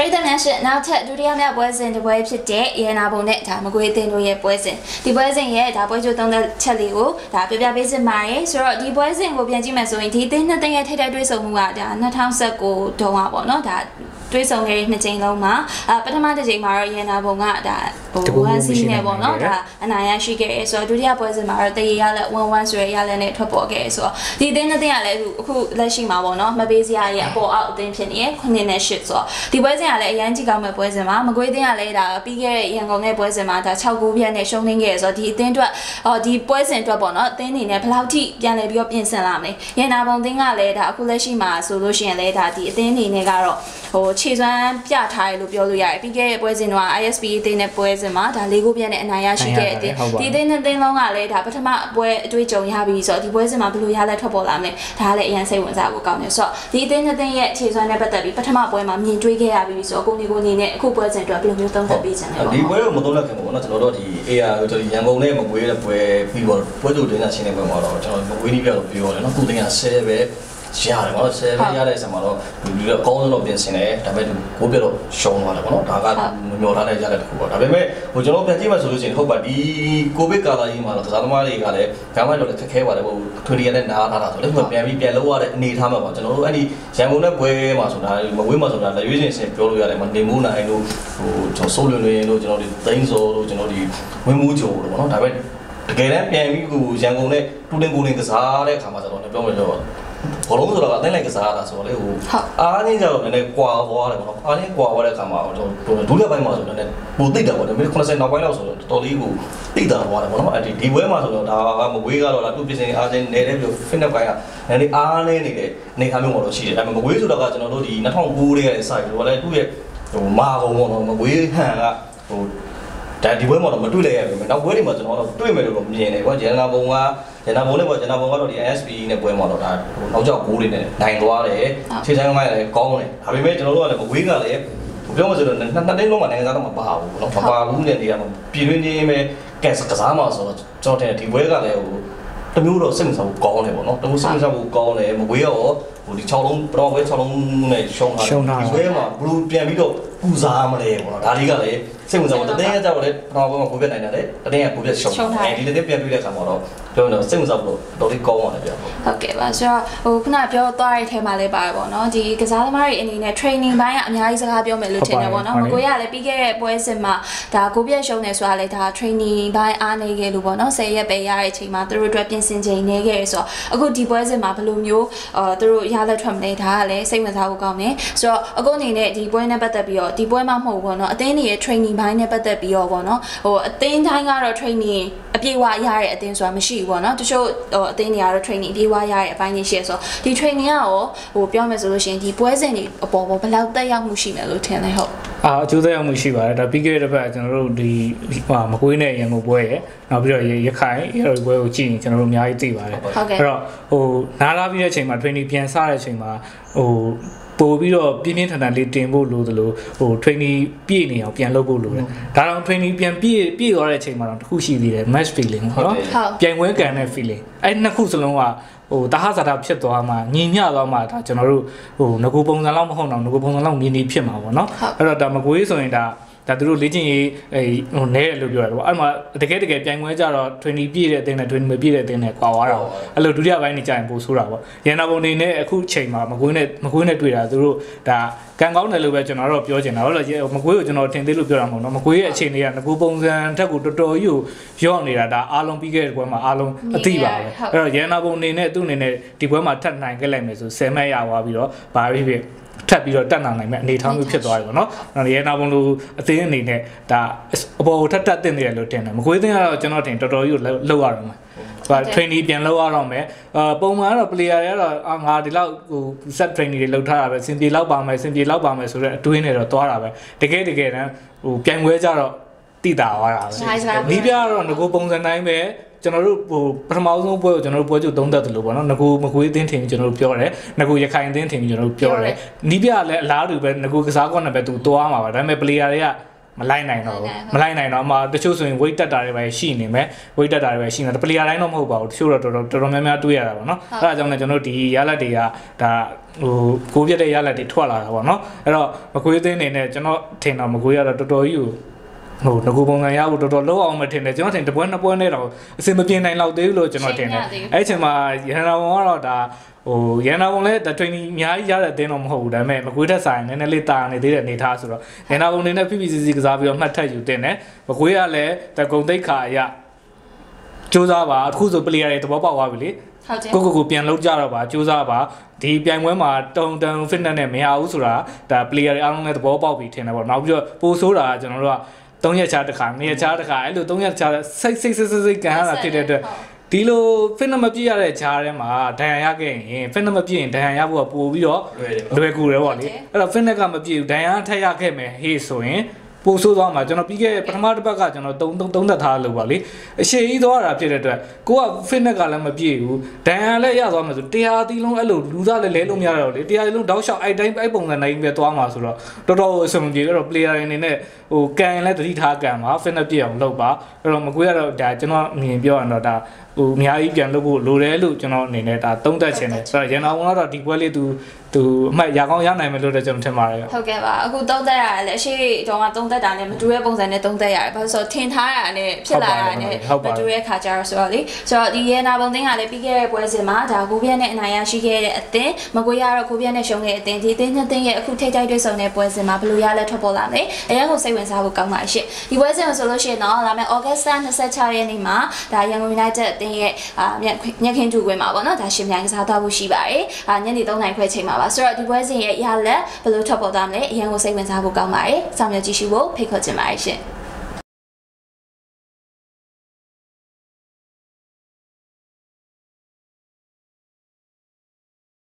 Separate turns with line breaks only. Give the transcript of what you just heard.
ပရိသတ်များရှင်နောက်ထပ်ဒုတိယမြောက်ပွဲစဉ်တစ်ပွဲဖြစ်တဲ့ရေနာပုံနဲ့ဒါမကွေးတင်တို့ရဲ့ပွဲစဉ်ဒီပွဲစဉ်ရဲ့ဒါပွဲချိုသုံးသက်ချက်လေးကိုဒါပြပြပေးစစ်ပါရယ်ဆိုတော့ဒီပွဲစဉ်ကိုပြန်ကြည့်မယ်ဆိုရင်ဒီတင်းနှစ်သိန်းရဲ့ထိပ်တိုက်တွေ့ဆုံမှုကဒါ2019တုန်းကပေါ့နော်ဒါ တွေးဆောင်ခဲ့တဲ့နှစ်ကြိမ်လုံးမှာအပထမတစ်ကြိမ်မှာတော့ရေနာပုံကဒါဟို1စီးနဲ့ပေါ့နော်ဒါအနာရရှိခဲ့ရဲဆိုတော့ဒုတိယပွဲစဉ်မှာတော့တရေရလက်11ဆိုရရလက်နဲ့ထွက်ပေါ်ခဲ့ရဲဆိုတော့ဒီအသင်းနှစ်သင်းကလည်းအခုလက်ရှိမှာပေါ့နော်မပေးစရာရဲ့အပေါ်အောက်အသင်းဖြစ်နေရ9နဲ့10ဆိုတော့ဒီပွဲစဉ်ကလည်းအရန်ကြည့်ကောင်းမဲ့ပွဲစဉ်မှာမကွေးသင်းကလည်းဒါပြီးခဲ့တဲ့ရန်ကုန်ရဲ့ပွဲစဉ်မှာဒါ6ဂိုးပြတ်နဲ့ရှုံးနေခဲ့ရဲဆိုတော့ဒီအသင်းအတွက်ဟောဒီပွဲစဉ်အတွက်ပေါ့နော်အသင်းအနေနဲ့ဘယ်လောက်ထိပြန်လည်ပြီးတော့ပြင်ဆင်လာမလဲရန်နာပုံသင်းကလည်းဒါအခုလက်ရှိမှာဆိုလို့ရှိရင်လည်းဒါဒီအသင်းအနေနဲ့ကတော့ဟိုခြေစွမ်းပြထားတယ်လို့ပြောလို့ရတယ်ပြီးခဲ့တဲ့ပွဲစဉ်တော့ ISP အသင်းနဲ့ပွဲစဉ်မှာဒါလေးခုပြည့်နဲ့အနိုင်ရရှိခဲ့တဲ့အသင်းဒီအသင်းနဲ့အသင်းလုံးကလည်းဒါပထမပွဲအတွေ့အကြုံရပြီဆိုတော့ဒီပွဲစဉ်မှာဘယ်လိုရလဲထွက်ပေါ်လာမလဲဒါကလည်းအရင်စိတ်ဝင်စားဖို့ကောင်းတယ်ဆိုတော့ဒီအသင်းနဲ့အသင်းရဲ့ခြေစွမ်းနဲ့ပတ်သက်ပြီးပထမပွဲမှာမြင်တွေ့ခဲ့ရပြီဆိုတော့ကိုနေကိုနေနဲ့အခုပွဲစဉ်အတွက်ဘယ်လိုမျိုးသုံးသပ်ပေးချင်လဲပေါ့
ဒီပွဲကိုမသုံးလက်ခင်ပေါ့နော်ကျွန်တော်တို့ဒီ AR ကိုကျွန်တော်ရန်ကုန်နဲ့မကွေးတဲ့ပွဲပြီးတော့ပွဲတူတင်းတာရှင်းနေပွဲမှာတော့ကျွန်တော်မကွေးနီးပြတော့ပြောတယ်နော်သူတင်းက10ပဲ ရတယ်ပေါ့နော်10ပဲရတဲ့အချိန်မှာတော့ဒီလိုအကောင်းဆုံးတော့ပြင်ဆင်တယ်ဒါပေမဲ့ဘိုးပြတော့ရှုံးသွားတယ်ပေါ့နော်ဒါကမျောထားတဲ့ရတဲ့တစ်ခုပေါ့ဒါပေမဲ့ဟိုကျွန်တော်ပြန်ကြည့်မှဆိုလို့ရှိရင်ဟုတ်ပါဒီကိုဗစ်ကာလာကြီးမှာတော့ကစားသမားတွေကလည်းဒါမှတော့ခက်ခဲပါတယ်ပေါ့ထွေရီရနဲ့နားထားတာဆိုတော့ပြန်ပြီးပြန်လောက်ရတဲ့အနေထားမှာပေါ့ကျွန်တော်တို့အဲ့ဒီရန်ကုန်နဲ့ပွဲမှာဆိုတာမဝေးမှာဆိုတာလက်ရွေးစင်စင်ပြောလို့ရတယ်မနေမိုးနိုင်လို့ဟိုကျွန်တော်ဆိုးလွင်လွင်လို့ကျွန်တော်ဒီသိန်းစောလို့ကျွန်တော်ဒီဝင်းမိုးကြိုလို့ပေါ့နော်ဒါပေမဲ့တကယ်တမ်းပြန်ပြီးကိုရန်ကုန်နဲ့တူတင်ကိုနေကစားတဲ့အခါမှာကျွန်တော်လည်းပြောမယ်ဆိုတော့ ဘလုံးဆိုတော့အတိုင်းလိုက်ကစားတာဆိုတော့လေဟိုအားချင်းကြတော့နည်းနည်းကွာသွားတယ်ပေါ့နော်အားချင်းကွာသွားတဲ့အခါမှာတော့ဒုတိယပိုင်းမှာဆိုတော့နည်းနည်းပိုသိတာပေါ့ဒါပေမဲ့80နောက်ပိုင်းလောက်ဆိုတော့တော်လေးကိုသိတာသွားတယ်ပေါ့နော်အဲ့ဒီဒီဘွဲမှာဆိုတော့ဒါကမဝေးကတော့လားသူပြင်စင်အားချင်းနေတဲ့ပြီး fitness ပိုင်းကနည်းနည်းအားနေနေတဲ့အနေအထားမျိုးတော့ရှိတယ်ဒါပေမဲ့မဝေးဆိုတော့ကကျွန်တော်တို့ဒီ2009လေးရဲ့ site လို့လည်းသူ့ရဲ့ဟိုမာကုံပေါ့နော်မဝေးဟန်ကဟို ဒါဒီဘွဲမှာတော့မတွေ့လိုက်ရဘူး။နောက်ဘွဲတွေမှာကျွန်တော်တော့တွေ့မယ်လို့တော့မြင်တယ်ကွာ။ဂျန်နာဘုံကဂျန်နာဘုံနဲ့ပေါ့ဂျန်နာဘုံကတော့ဒီ ISP နဲ့ပွဲမှာတော့ဒါဟိုနောက်ကျောက်ဂိုးတွေနဲ့နိုင်သွားတယ်။ခြေဆိုင်ကမှလည်းကောင်းတယ်။ဒါပေမဲ့ကျွန်တော်တို့ကလည်းမဝေးကလည်းပြောမှဆိုတော့နှစ်နှစ်တင်းလုံးမှာနိုင်ငံသားတော့မပါဘူးနော်။မပါဘူးနဲ့နေရာမှာပြည်တွင်းချင်းပဲကက်ကစားမှာဆိုတော့ကျွန်တော်ထင်ဒီဘွဲကလည်းဟိုတမျိုးတော့စိတ်ဝင်စားဖို့ကောင်းတယ်ပေါ့နော်။တမျိုးစိတ်ဝင်စားဖို့ကောင်းတယ်မဝေးရော ဟိုဒီ6လုံးပထမပွဲ6လုံးနဲ့ရှုံးထားတယ်ဒီဘွဲမှာဘလူးပြန်ပြီးတော့ပူစားမလဲပေါ့နော်။ဒါလေးကလည်းစိတ်ဝင်စားဖို့တတင်းကကြောက်တယ်ပထမပွဲမှာကိုပြတ်နိုင်တယ်တတင်းကကိုပြတ်ရှုံးတယ်ဒီတင်းပြန်ပြီးတဲ့အခါမှာတော့ပြောရင်တော့စိတ်ဝင်စားဖို့တော်တော်ကောင်းပါတယ်ဗျာ
ဟုတ်ကဲ့ပါဆိုတော့ဟိုခုနပြောသွားတဲ့အထဲမှာလည်းပါတယ်ပေါ့နော်ဒီကစားသမားတွေအနေနဲ့ training ဘိုင်းကအများကြီးစကားပြောမယ်လို့ထင်တယ်ပေါ့နော်မကိုရလည်းပြီးခဲ့တဲ့ပွဲစဉ်မှာဒါကိုပြည့်ရှုံးနေဆိုတာလည်းဒါ training ဘိုင်းအားနေခဲ့လို့ပေါ့နော်10ရက်ပဲရတဲ့အချိန်မှာသူတို့အတွက်ပြင်ဆင်ချိန်နေခဲ့ဆိုတော့အခုဒီပွဲစဉ်မှာဘယ်လိုမျိုးအာသူတို့ရလက်ထွက်မလဲဒါကလည်းစိတ်ဝင်စားဖို့ကောင်းတယ်ဆိုတော့အခုအနေနဲ့ဒီပွဲနဲ့ပတ်သက်ပြီးတော့ဒီပွဲမှာမဟုတ်ဘူးပေါ့နော်အသင်းတွေရဲ့ training ဘိုင်းနဲ့ပတ်သက်ပြီးတော့ပေါ့နော်ဟိုအသင်းတိုင်းကတော့ training အပြည့်အဝရတဲ့အသင်းဆိုတာမရှိဘူးပေါ့နော်တချို့ဟိုအသင်းတွေကတော့ training အပြည့်အဝရတဲ့အပိုင်းတွေရှိရဆိုတော့ဒီ training ကရောဟိုပြောမယ်ဆိုလို့ရှိရင်ဒီပွဲစဉ်တွေအပေါ်ပေါ်ဘယ်လောက်တက်ရောက်မှုရှိမယ်လို့ထင်လဲဟုတ်
အာအကျိုးသက်ရောက်မှုရှိပါတယ်ဒါပြီးခဲ့တဲ့တစ်ပတ်ကျွန်တော်တို့ဒီဟာမကွေးနဲ့ရန်ကုန်ပွဲရယ်နောက်ပြီးတော့ရခိုင်ရပွဲကိုကြည့်ရင်ကျွန်တော်တို့အများကြီးသိပါတယ်
ဟုတ်ကဲ့
အဲ့တော့ဟိုနားလာပြီးတဲ့အချိန်မှာ training ပြန်စတဲ့အချိန်မှာဟိုပို့ပြီးတော့ပြင်းပြင်းထန်ထန်လေးတင်ဖို့လိုသလိုဟို training ပြည့်နေအောင်ပြန်လုပ်ဖို့လိုတယ်ဒါတော့ training ပြန်ပြည့်ပြည့်သွားတဲ့အချိန်မှာတော့တစ်ခုရှိသေးတယ် match feeling ပေါ့နော်
ဟုတ်
ပြိုင်ပွဲကန်တဲ့ feeling အဲ့နှစ်ခုစလုံးက ဟိုတဟဇာတာဖြစ်သွားမှညီမျှသွားမှဒါကျွန်တော်တို့ဟိုငကူပုံစံလောက်မဟုတ်တော့ငကူပုံစံလောက်မြင်နေဖြစ်မှာပေါ့နော်
ဟုတ်
အဲ့တော့ဒါမကွေးဆိုရင်ဒါ ဒါသူတို့လေ့ကျင့်ရေးအဲဟိုနဲတယ်လို့ပြောရတယ်ပေါ့အဲ့မှာတကယ်တကယ်ပြိုင်ပွဲကြတော့20ပြည့်တဲ့အတင်းနဲ့20မပြည့်တဲ့အတင်းနဲ့ကွာသွားတာပေါ့အဲ့လိုဒုတိယပိုင်းနေကြရင်ပိုဆိုးတာပေါ့ရန်နာပုံနေနဲ့အခုချိန်မှာမကွေးနဲ့မကွေးနဲ့တွေ့တာသူတို့ဒါကံကောင်းတယ်လို့ပဲကျွန်တော်တို့ပြောချင်တာဟုတ်လားမကွေးကိုကျွန်တော်ထင်သေးလို့ပြောတာမဟုတ်တော့မကွေးရဲ့အခြေအနေကငကူပုံစံထက်ကိုတော်တော်ကြီးကိုရော့နေတာဒါအားလုံးပြီးခဲ့တဲ့ပွဲမှာအားလုံးအသိပါပဲအဲ့တော့ရန်နာပုံနေနဲ့သူ့အနေနဲ့ဒီပွဲမှာထပ်နိုင်ခဲ့လိုက်မယ်ဆို10မှတ်ရသွားပြီးတော့ဘာဖြစ်ဖြစ် ထပ်ပြီးတော့တက်နိုင်မယ်အနေအထားမျိုးဖြစ်သွားတယ်ပေါ့နော်။အဲ့တော့ရဲနာဘုံလူအသင်းအနေနဲ့ဒါအပေါ်ကိုထပ်တက်တင်နေတယ်လို့ထင်တယ်။မကွေးသင်းကတော့ကျွန်တော်ထင်တော်တော်ကြီးကိုလောက်ရတော့မယ်။ဟို training ပြန်လောက်ရတော့မယ်။အာပုံမှန်ကတော့ player တွေကတော့အာငါဒီလောက်ဟို set training တွေလောက်ထားတာပဲစင်ပြေလောက်ပါမယ်စင်ပြေလောက်ပါမယ်ဆိုတော့အတွင်းနဲ့တော့သွားတာပဲ။တကယ်တကယ်တမ်းဟိုပြိုင်ပွဲကြတော့တိတာသွားတာပဲ
ဆိုင်စကား။
နီးပြကတော့ငကိုပုံစံတိုင်းပဲ ကျွန်တော်တို့ဟိုပထမဆုံးပွဲကိုကျွန်တော်တို့ပွဲချုပ်သုံးသက်တယ်လို့ပေါ့နော်ငကိုမကွေးအသင်းထင်ပြီးကျွန်တော်တို့ပြောတယ်ငကိုရခိုင်အသင်းထင်ပြီးကျွန်တော်တို့ပြောတယ်နီးပြကလည်းအလားတူပဲငကိုကစားကွက်နဲ့ပဲသူသွားမှာပါဒါပေမဲ့ player တွေကမလိုက်နိုင်တော့ဘူးမလိုက်နိုင်တော့အမှတချို့ဆိုရင် weight တက်တာတွေပဲရှိနေမယ် weight တက်တာတွေပဲရှိနေတယ်ပလီယာတိုင်းတော့မဟုတ်ပါဘူးတချို့တော့တော်တော်တော်တော်များများတွေးရတာပေါ့နော်အဲ့ဒါကြောင့်လည်းကျွန်တော်တို့ဒီရလက်တွေကဒါဟိုကိုပြတဲ့ရလက်တွေထွက်လာတာပေါ့နော်အဲ့တော့မကွေးသိန်းနေနဲ့ကျွန်တော်ထင်တော့မကွေးရတော့တော်တော်ကြီးကို ဟိုငကူပုံစံရဖို့တော်တော်လောက်အောင်မထင်တယ်ကျွန်တော်ထင်တပွဲနှစ်ပွဲနဲ့တော့အစင်မပြေနိုင်တော့သေးဘူးလို့ကျွန်တော်ထင်တယ်အဲ့ချိန်မှာရန်နာဘုံကတော့ဒါဟိုရန်နာဘုံလည်းတ training အများကြီးရတဲ့အတင်းတော့မဟုတ်ဘူးဒါပေမဲ့မကွေးတက်ဆိုင်နည်းနည်းလေးတာနေသေးတဲ့အနေထားဆိုတော့ရန်နာဘုံနေနဲ့ PPCC ကစားပြီးတော့မှတ်ထက်ယူတင်တယ်မကွေးကလည်းတကုံသိက္ခာအရစူးစမ်းပါအခုဆို player တွေသဘောပေါက်သွားပြီလေ
ဟုတ်တယ်
ကိုကိုကိုပြန်လောက်ကြတော့ပါစူးစမ်းပါဒီပြိုင်ပွဲမှာတုံတန် fitness နဲ့မရဘူးဆိုတာဒါ player တွေအားလုံးလည်းသဘောပေါက်ပြီးထင်တယ်ပေါ့နောက်ပြီးတော့ပိုဆိုးတာကကျွန်တော်တို့က 3ရက်ချားတစ်ခါ2ရက်ချားတစ်ခါအဲ့လို3ရက်ချားစိတ်စိတ်စိတ်စိတ်ကန်ရတာဖြစ်တဲ့အတွက်ဒီလို fitness မပြည့်ရတဲ့ခြားထဲမှာဒဏ်ရာရခဲ့ရင် fitness မပြည့်ရင်ဒဏ်ရာရဖို့ကပိုပြီးတော့
လွယ်တယ်
လွယ်ကူတယ်ပေါ့လေအဲ့တော့ fitness ကမပြည့်ဘူးဒဏ်ရာထက်ရခဲ့မယ်ဟေးဆိုရင် ပိုဆိုးသွားမှာကျွန်တော်ပြီးခဲ့ပထမတစ်ပတ်ကကျွန်တော်3 3သက်ထားလို့ပါလေအရှိကြီးသွားတာဖြစ်တဲ့အတွက်ကိုက fitness ကလည်းမပြည့်ဘူးဒဏ်ရာလည်းရသွားမှာဆိုတရားသီးလုံးအဲ့လိုလူသားလည်းလဲလို့မရတော့လေတရားသီးလုံးတောက်လျှောက်အဲ့တိုင်းအဲ့ပုံစံတိုင်းပဲသွားမှာဆိုတော့တော်တော်အဆင်မပြေတော့ player တွေအနေနဲ့ဟိုကန်ရင်လည်းတတိထားကန်ပါ fitness ပြည့်အောင်လုပ်ပါအဲ့တော့မကွေးရတော့ဒါကျွန်တော်အမြင်ပြောရတော့ဒါဟိုအများကြီးပြန်လုပ်ဖို့လိုတယ်လို့ကျွန်တော်အနေနဲ့ဒါသုံးသပ်ချင်တယ်ဆိုတော့ရန်အောင်ကတော့ဒီပွဲလေးသူသူအမှတ်ရကောင်းရနိုင်မယ်လို့လည်းကျွန်တော်ထင်ပါတယ်
ဟုတ်ကဲ့ပါအခုသုံးသက်ရတယ်လေအရှိတုန်းကသုံးသက်တာနဲ့မတူတဲ့ပုံစံနဲ့သုံးသက်ရတယ်ဘာလို့ဆိုတော့ထင်ထားတာနဲ့ဖြစ်လာတာနဲ့မတူတဲ့ခါကျတော့ဆိုတော့လေဆိုတော့ဒီရဲနာပုံသိန်းကလည်းပြီးခဲ့တဲ့ပွဲစဉ်မှာဒါကိုပြည့်နဲ့အနိုင်ရရှိခဲ့တဲ့အသင်းမကွေးရတော့ကိုပြည့်နဲ့ရှုံးခဲ့တဲ့အသင်းဒီအသင်းနှစ်သင်းရဲ့အခုထိတ်တိုက်တွေ့ဆုံတဲ့ပွဲစဉ်မှာဘယ်လိုရလဲထွက်ပေါ်လာမလဲအရင်ကစိတ်ဝင်စားဖို့ကောင်းပါရှင့်ဒီပွဲစဉ်ကိုဆိုလို့ရှိရင်တော့လာမယ့် August 26ရက်နေ့မှာဒါရန်ကုန် United အသင်းရဲ့အာမြက်ညက်ခင်းတူကွင်းမှာပေါ့နော်ဒါရှင်မြိုင်ကစားသွားဖို့ရှိပါတယ်အာညနေ3:00ခွဲချိန်မှာပါဆိုတော့ဒီပွဲစဉ်ရဲ့ရလက်ဘယ်လိုထွက်ပေါ်သွားမလဲအရင်ကစိတ်ဝင်စားဖို့ကောင်းပါတယ်စောင့်မျှော်ကြည့်ရှုဖို့ဖိတ်ခေါ်ချင်ပါတယ်ရှင့်